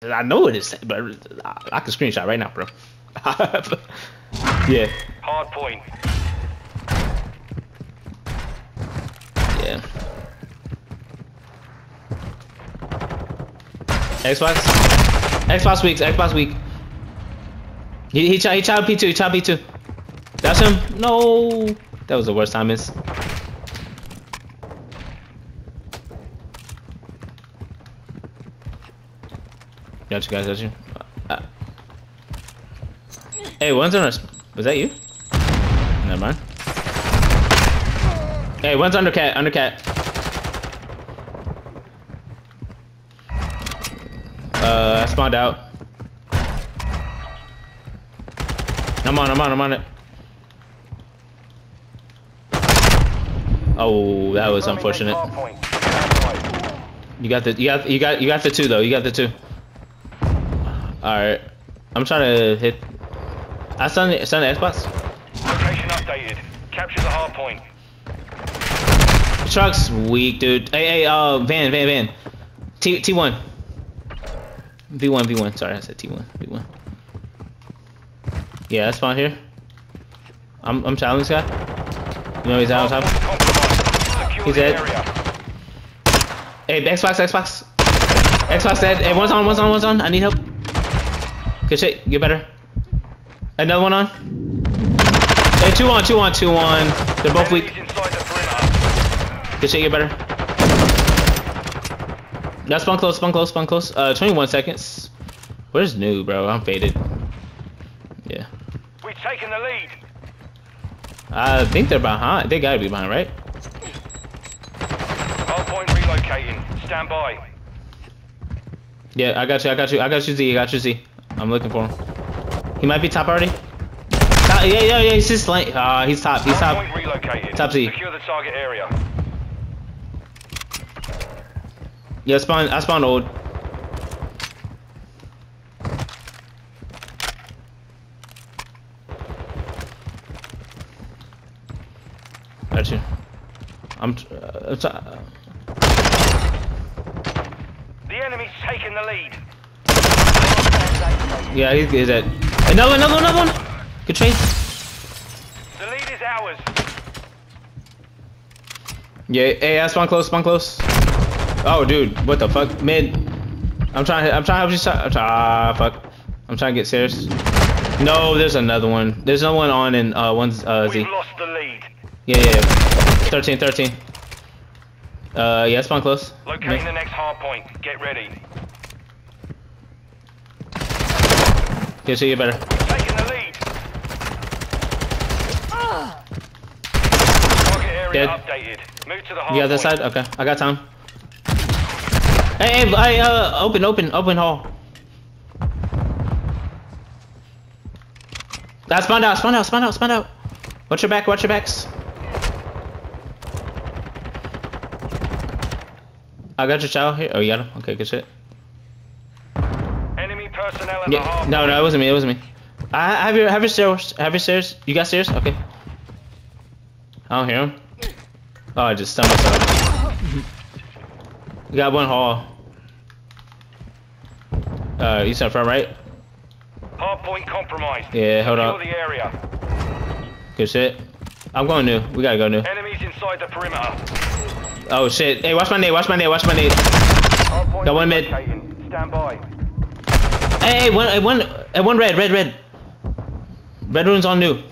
I know it is, but I, I can screenshot right now, bro. yeah, Hard point. yeah. Xbox, Xbox week, Xbox week. He he, ch- he child P2, he child P2. That's him. No, that was the worst time is. Got you guys, got you. Uh, hey, one's on us. Was that you? Never mind. Hey, one's under cat, under cat. Uh, I spawned out. I'm on, I'm on, I'm on it. Oh, that was unfortunate. You got the, you got, you got, you got the two though. You got the two. All right, I'm trying to hit. I stun the, stun the Xbox. Location updated. Capture the hard point. Truck's weak, dude. Hey, hey, uh, van, van, van. T, T1. V1, V1. Sorry, I said T1, V1. Yeah, that's fine here. I'm, I'm challenging this guy. You know he's out on top. point compromised. Secure He's dead. Hey, Xbox, Xbox. Xbox dead. Hey, one's on, one's on, one's on. I need help. Good shit. Get better. Another one on. Hey, two on, two on, two on. They're both weak. Enemies inside the perimeter. Good shit. Get better. Now spawn close, spawn close, spawn close. Uh, 21 seconds. Where's new, bro? I'm faded. Yeah. We've taken the lead. I think they're behind. They gotta be behind, right? Hard point relocating. Stand by. Yeah, I got you, I got you, I got you, Z, I got you, Z. I'm looking for him. He might be top already. Top, yeah, yeah, yeah, he's just like, uh, he's top, he's top. Top Z. Secure the target area. Yeah, spawn, I spawned old. Got you. I'm, uh, uh, The enemy's taken the lead. Yeah, he's, he's dead. Another, another, one, another one. Good trade. The lead is ours. Yeah, hey, I spawn close, spawn close. Oh, dude, what the fuck, mid. I'm trying, to, I'm trying to help you. I'm try- Ah, fuck. I'm trying to get serious. No, there's another one. There's no one on and uh, one's uh, Z. We've lost the lead. Yeah, yeah, yeah. 13, 13. Uh, yeah, spawn close. Locating the next hard point. Get ready. Okay, so you better. Taking the lead. Target area Dead. updated. Move to the hard You got this side? Okay, I got time. Hey, hey, hey, uh, open, open, open hall. That spawned out, spawned out, spawned out, spawned out. Watch your back, watch your backs. I got your child here. Oh, you got him? Okay, good shit. At the Yeah, hard no, no, it wasn't me, it wasn't me. I have your, have your stairs, have your stairs. You got stairs? Okay. I don't hear him. Oh, I just stunned myself. You got one hall. Uh, you said front right? Hard point compromised. Yeah, hold on. the area. Good shit. I'm going new. We gotta go new. Enemies inside the perimeter. Oh shit. Hey, watch my nade, watch my nade, watch my nade. Got one mid. Stand by. Hey, hey, one, hey, one, hey, one red, red, red. Red rune's on new.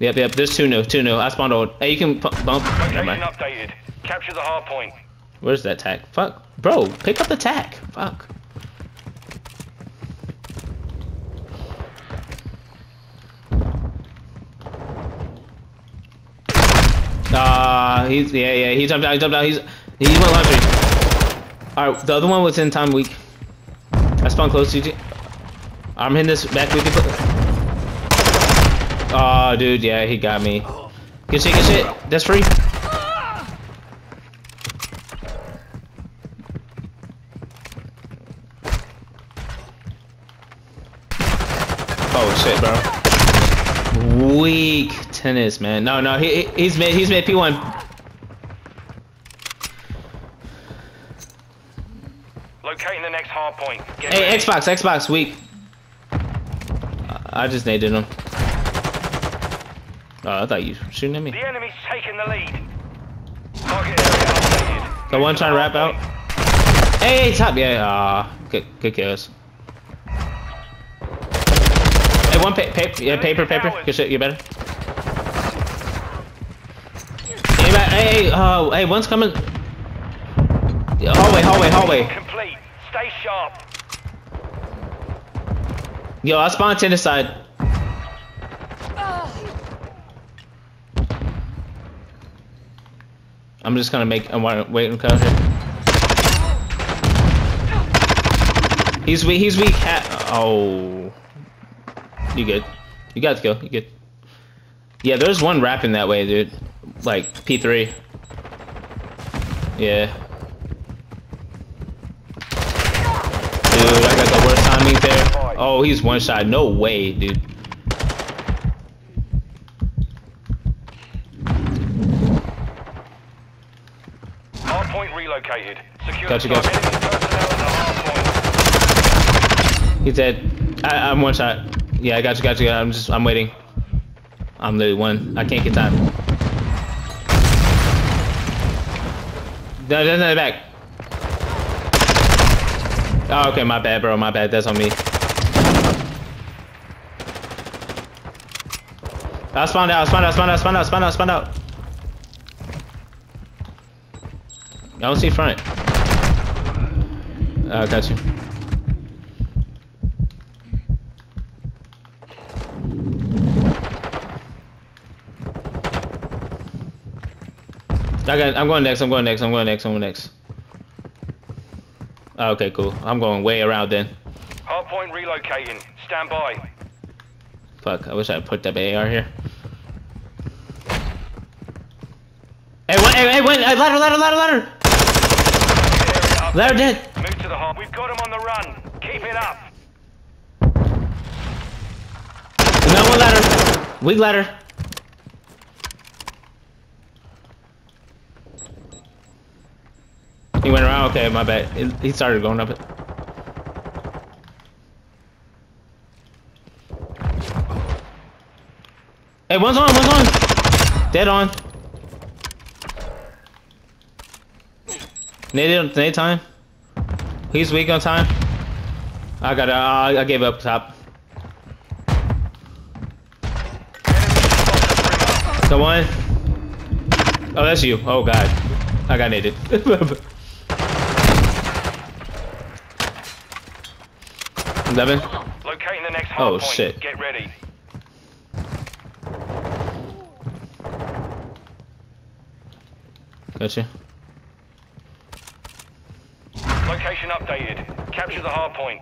Yep, yep, there's two new, two new. I spawned old. Hey, you can bump. Never mind. updated. Capture the hard point. Where's that tack? Fuck. Bro, pick up the tack. Fuck. Ah, he's yeah, yeah. He jumped out. He jumped out. He's he went laundry. All right, the other one was in time weak. I spawned close to you. I'm hitting this back weak. Oh, dude, yeah, he got me. Good shit, good shit. That's free. Oh shit, bro. Weak tennis, man. No, no, he- he's made he's made P1. Locating the next hard point. Get Hey, Xbox, Xbox, weak. I just naded him. Oh, I thought you were shooting at me. The enemy's taking the lead. Target area updated. The one trying to wrap out. Hey, hey, top, yeah, ah, good, good kills. Hey, one pa paper, yeah, paper, paper, good shit, you better. Hey, hey, oh, hey, one's coming. Hallway, hallway, hallway. Complete. Stay sharp. Yo, I spawned to the side. I'm just gonna make. I'm wa- waiting to here. He's weak. He's weak. Oh, you good? You got to go. You good? Yeah, there's one rapping that way, dude. Like P3. Yeah. Dude, I got the worst timing there. Oh, he's one shot. No way, dude. Hard point relocated. Secure Gotcha, the gotcha. target. Enemy personnel at the hard point. He's dead. I, I'm one shot. Yeah, I got you, got you. I'm just, I'm waiting. I'm the one. I can't get time. No, no, no, back. Oh, okay, my bad, bro. My bad. That's on me. I spawned out. I spawned out. Spawned out. Spawned out. Spawned out. Spawned out. I don't see front. Uh, got you. I got, I'm going next. I'm going next. I'm going next. I'm going next. Oh, okay, cool. I'm going way around then. Hard point relocating. Stand by. Fuck. I wish I put that AR here. Hey, what? Hey, hey, wait! Hey, ladder, ladder, ladder, ladder! Ladder dead. Move to the hard. We've got him on the run. Keep it up. No one ladder. Weak ladder. He went around. Okay, my bad. He- He started going up it. Hey, one's on, one's on. Dead on. Nade, nade time. He's weak on time. I got. Uh, I gave up top. The. One. Oh, that's you. Oh god, I got naded. Eleven. Locating the next Oh, point. shit. Get ready. Gotcha. Location updated. Capture the hard point.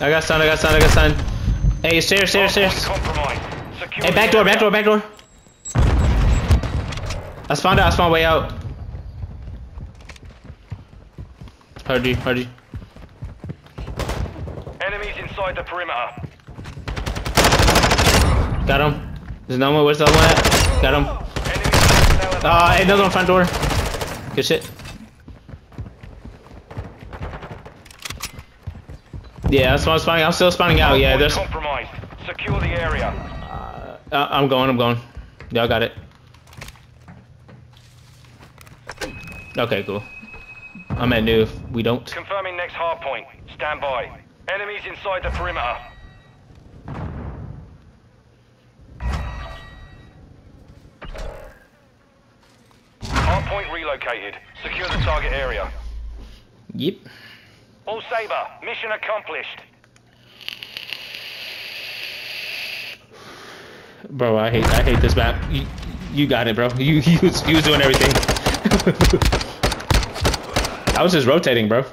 I got stun. I got stun. I got stun. Hey, stairs, stairs, stairs. Hey, back door, back door, back door. I spawned out. I spawned way out. Heard you. Heard you. Enemies inside the perimeter. Got him. There's no one. Where's the other one at? Got him. Enemy personnel at the Uh, hard hey, another one front door. Good shit. Yeah, I'm spawn- spawning. I'm still spawning out. Yeah, point there's. compromised. Secure the area. Uh, I'm going. I'm going. Y'all got it. Okay, cool. I'm at new. If we don't. Confirming next hard point. Stand by. Enemies inside the perimeter. Relocated. Secure the target area. Yep. All Saber, mission accomplished. Bro, I hate. I hate this map. You, you got it, bro. You, you was, you was doing everything. I was just rotating, bro.